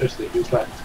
especially his left.